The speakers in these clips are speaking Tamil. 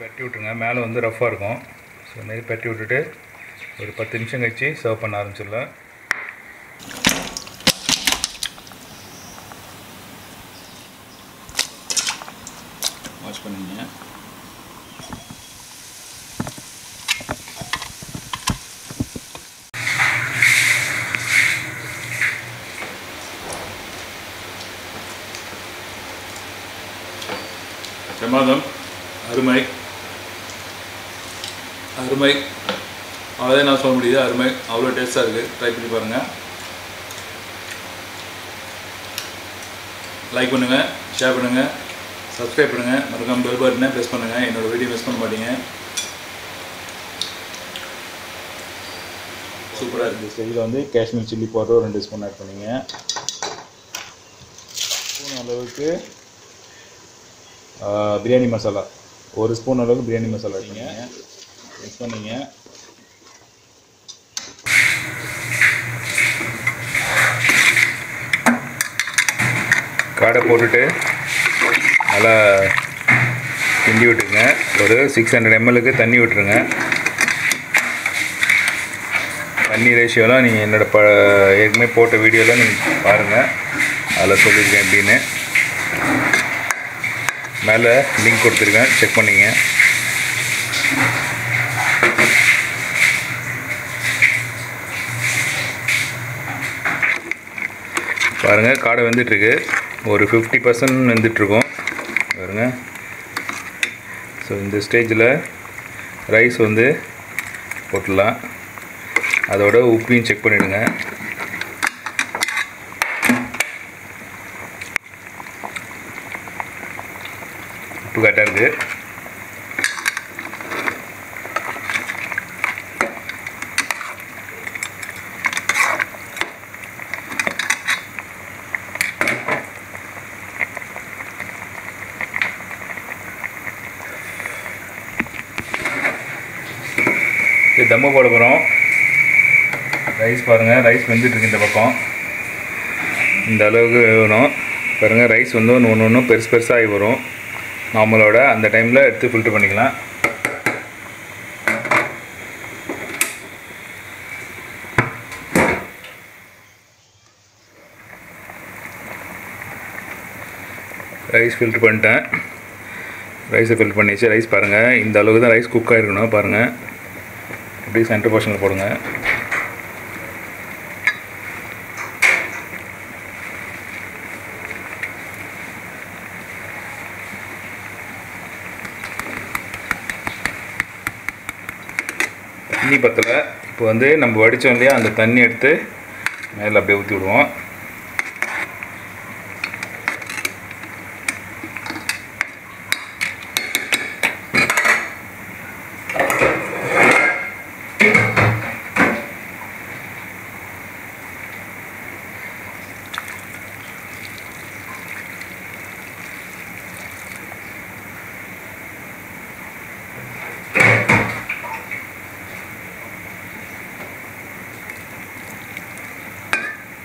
பெட்டி விட்டுருங்க. விட்ருங்க மேலே வந்து ரஃப்பாக இருக்கும். ஸோ இந்த பெட்டி விட்டுட்டு ஒரு பத்து நிமிஷம் கழிச்சு சர்வ் பண்ண ஆரம்பிச்சிடலாம். வாஷ் பண்ணுங்க. பிரமாதம் அருமை. அருமை. அவ்வளோதான் நான் சொல்ல முடியுது. அருமை. அவ்வளோ டேஸ்ட்டாக இருக்குது ட்ரை பண்ணி பாருங்கள் லைக் பண்ணுங்கள் ஷேர் பண்ணுங்கள் சப்ஸ்கிரைப் பண்ணுங்கள் மறக்காமல் பெல் பட்டனை ப்ரெஸ் பண்ணுங்கள் என்னோடய வீடியோ மிஸ் பண்ண மாட்டீங்க. சூப்பராக இருக்குது ஸ்டேஜில் வந்து காஷ்மீர் சில்லி பவுடர் ரெண்டு ஸ்பூன் ஆட் பண்ணிங்க. ஸ்பூன் அளவுக்கு பிரியாணி மசாலா ஒரு ஸ்பூன் அளவுக்கு பிரியாணி மசாலா ஆட் பண்ணிங்க மிக்ஸ் பண்ணிங்க காடை போட்டுட்டு நல்லா கிண்டி விட்டுருங்க. ஒரு சிக்ஸ் ஹண்ட்ரட் எம்எல்லுக்கு தண்ணி விட்டுருங்க. தண்ணி ரேஷியோலாம் நீங்கள் என்னோட ப ஏற்கனவே போட்ட வீடியோலாம் நீங்கள் பாருங்கள் அதில் சொல்லியிருக்கேன் எப்படின்னு. மேலே லிங்க் கொடுத்துருக்கேன். செக் பண்ணிங்க. பாருங்கள் காடை வந்துட்டுருக்கு. ஒரு ஃபிஃப்டி பர்சன்ட் வந்துட்டுருக்கோம். பாருங்க. ஸோ இந்த ஸ்டேஜில் ரைஸ் வந்து போட்டுடலாம். அதோட உப்பையும் செக் பண்ணிவிடுங்க உப்பு கரெக்டாக இருக்குது இது தம்மு போட போகிறோம் ரைஸ் பாருங்கள் ரைஸ் வெந்துட்டுருக்கு இந்த பக்கம். இந்த அளவுக்கு வேணும். பாருங்கள் ரைஸ் வந்து ஒன்று ஒன்று ஒன்று பெருசு பெருசாகி வரும். நார்மலோட அந்த டைமில் எடுத்து ஃபில்ட்ரு பண்ணிக்கலாம். ரைஸ் ஃபில்ட்ரு பண்ணிட்டேன். ரைஸை ஃபில்ட்ரு பண்ணிச்சு ரைஸ் பாருங்கள் இந்த அளவுக்கு தான் ரைஸ் குக் ஆகிருக்கணும் பாருங்கள் அப்படியே சென்டர் போர்ஷனில் போடுங்க. தண்ணி பத்தலை. இப்போ வந்து நம்ம வடித்தோம் இல்லையா அந்த தண்ணி எடுத்து மேலே அப்படியே ஊற்றி விடுவோம்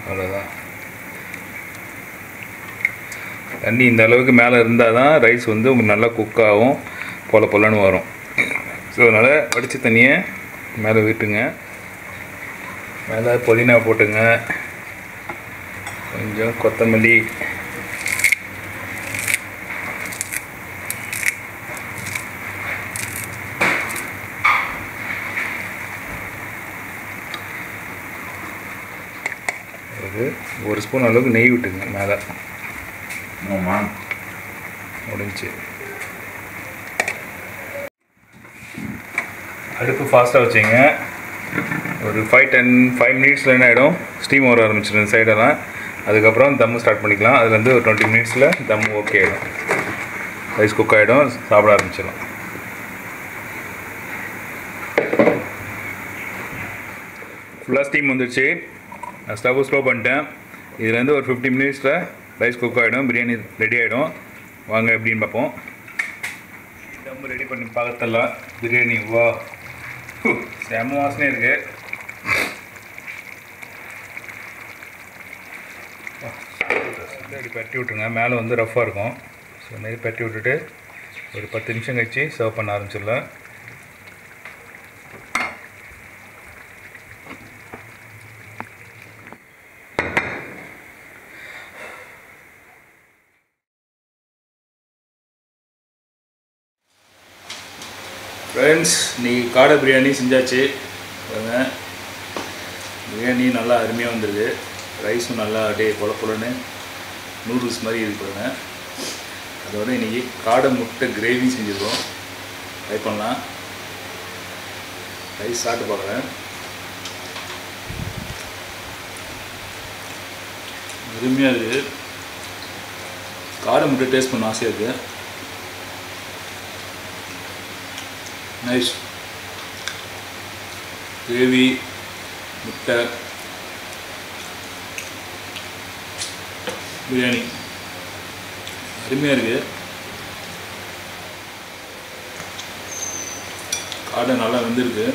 அவ்வளோதான் தண்ணி இந்த அளவுக்கு மேலே இருந்தால் தான் ரைஸ் வந்து உங்களுக்கு நல்லா குக் ஆகும். பொல பொலன்னு வரும். ஸோ அதனால் வடித்த தண்ணியை மேலே விட்டுங்க. மேலே புதினா போட்டுங்க. கொஞ்சம் கொத்தமல்லி. ஒரு ஒரு ஸ்பூன் அளவுக்கு நெய் விட்டுங்க மேலே. ஆமாம் முடிஞ்சு. அடுப்பு ஃபாஸ்ட்டாக வச்சிங்க. ஒரு ஃபைவ் டென் ஃபைவ் மினிட்ஸில் என்ன ஆகிடும் ஸ்டீம் வர ஆரம்பிச்சிடும் இந்த சைடெல்லாம் அதுக்கப்புறம் தம்மு ஸ்டார்ட் பண்ணிக்கலாம். அதுலேருந்து ஒரு டுவெண்ட்டி மினிட்ஸில் தம்மு ஓகே ஆகிடும் ரைஸ் குக் ஆகிடும் சாப்பிட ஆரம்பிச்சிடலாம். ஃபுல்லாக ஸ்டீம் வந்துடுச்சு நான் ஸ்டவ் ஸ்லோ பண்ணிட்டேன். இதுலேருந்து ஒரு ஃபிஃப்டி மினிட்ஸில் ரைஸ் குக் ஆகிடும் பிரியாணி ரெடி ஆகிடும் வாங்க எப்படின்னு பார்ப்போம். தம் ரெடி பண்ணி பார்த்துடலாம் பிரியாணி வா. செம வாசனை இருக்குது அப்படி பட்டி விட்ருங்க மேலே வந்து ரஃப்பாக இருக்கும். ஸோ மாரி பட்டி விட்டுட்டு ஒரு பத்து நிமிஷம் கழிச்சு சர்வ் பண்ண ஆரம்பிச்சிடலாம். ஃப்ரெண்ட்ஸ் இன்னைக்கு காடை பிரியாணி செஞ்சாச்சு. பாருங்க. பிரியாணி நல்லா அருமையாக வந்துடுது ரைஸும் நல்லா அப்படியே பொல பொலன்னு நூடுல்ஸ் மாதிரி இருக்கு பாருங்க. அதோட இன்னைக்கு காடை முட்டை கிரேவி செஞ்சுருக்கோம். ட்ரை பண்ணலாம். ரைஸ் சாப்பிட்டு பார்க்குறேன். அருமையாக இருக்குது காடை முட்டை டேஸ்ட் பண்ண ஆசையாக இருக்குது நைஸ். கிரேவி முட்டை பிரியாணி. அருமையாக இருக்குது காடை நல்லா வெந்திருக்கு.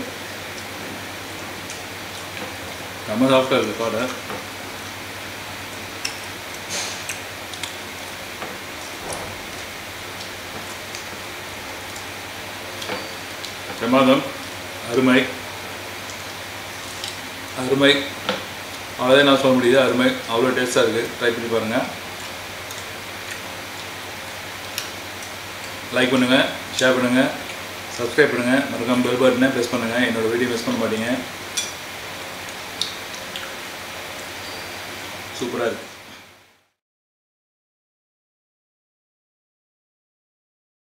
செம்ம சாஃப்டாக இருக்குது காடை. பிரமாதம். அருமை. அருமை. அவ்வளோதான் நான் சொல்ல முடியுது? அருமை. அவ்வளோ டேஸ்ட்டாக இருக்குது ட்ரை பண்ணி பாருங்கள் லைக் பண்ணுங்கள் ஷேர் பண்ணுங்கள் சப்ஸ்கிரைப் பண்ணுங்கள் மறக்காமல் பெல் பட்டனை ப்ரெஸ் பண்ணுங்கள் என்னோடய வீடியோ மிஸ் பண்ண மாட்டீங்க. சூப்பராக இருக்குது